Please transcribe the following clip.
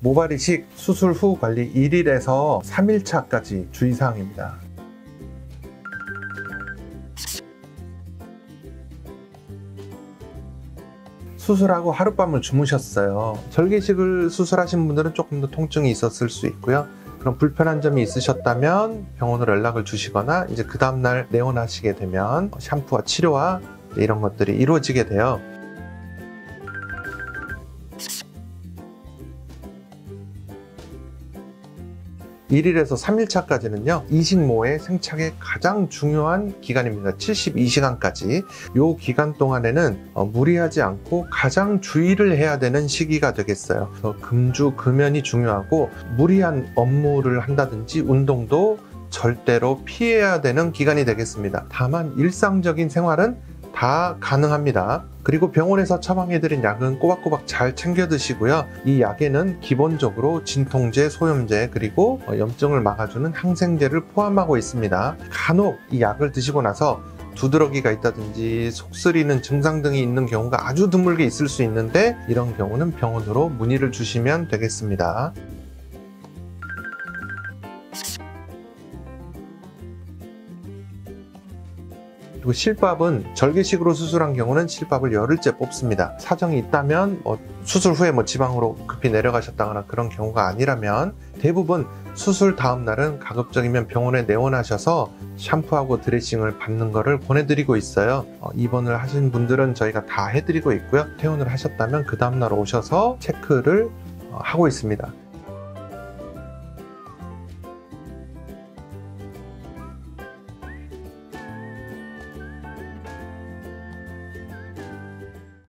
모발 이식 수술 후 관리 1일에서 3일차까지 주의사항입니다. 수술하고 하룻밤을 주무셨어요. 절개식을 수술하신 분들은 조금 더 통증이 있었을 수 있고요. 그런 불편한 점이 있으셨다면 병원으로 연락을 주시거나 이제 그 다음날 내원하시게 되면 샴푸와 치료와 이런 것들이 이루어지게 돼요. 1일에서 3일차까지는요 이식모의 생착의 가장 중요한 기간입니다. 72시간까지. 이 기간 동안에는 어, 무리하지 않고 가장 주의를 해야 되는 시기가 되겠어요. 금주 금연이 중요하고 무리한 업무를 한다든지 운동도 절대로 피해야 되는 기간이 되겠습니다. 다만 일상적인 생활은 다 가능합니다. 그리고 병원에서 처방해드린 약은 꼬박꼬박 잘 챙겨 드시고요. 이 약에는 기본적으로 진통제, 소염제, 그리고 염증을 막아주는 항생제를 포함하고 있습니다. 간혹 이 약을 드시고 나서 두드러기가 있다든지 속 쓰리는 증상 등이 있는 경우가 아주 드물게 있을 수 있는데 이런 경우는 병원으로 문의를 주시면 되겠습니다. 그리고 실밥은 절개식으로 수술한 경우는 실밥을 열흘째 뽑습니다. 사정이 있다면 뭐 수술 후에 뭐 지방으로 급히 내려가셨다거나 그런 경우가 아니라면 대부분 수술 다음 날은 가급적이면 병원에 내원하셔서 샴푸하고 드레싱을 받는 것을 권해드리고 있어요. 어, 입원을 하신 분들은 저희가 다 해드리고 있고요. 퇴원을 하셨다면 그 다음 날 오셔서 체크를 어, 하고 있습니다.